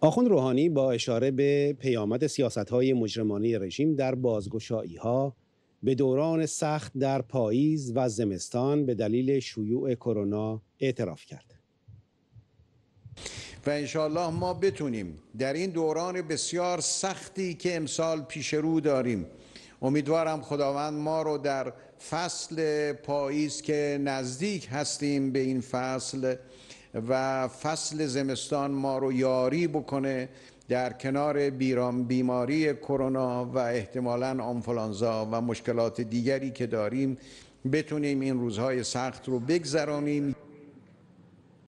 آخوند روحانی با اشاره به پیامد سیاست های مجرمانه رژیم در بازگشایی ها به دوران سخت در پاییز و زمستان به دلیل شیوع کرونا اعتراف کرد. و انشاءالله ما بتونیم در این دوران بسیار سختی که امسال پیش رو داریم امیدوارم خداوند ما رو در فصل پاییز که نزدیک هستیم به این فصل و فصل زمستان ما رو یاری بکنه در کنار بیماری کرونا و احتمالا آنفولانزا و مشکلات دیگری که داریم بتونیم این روزهای سخت رو بگذرانیم.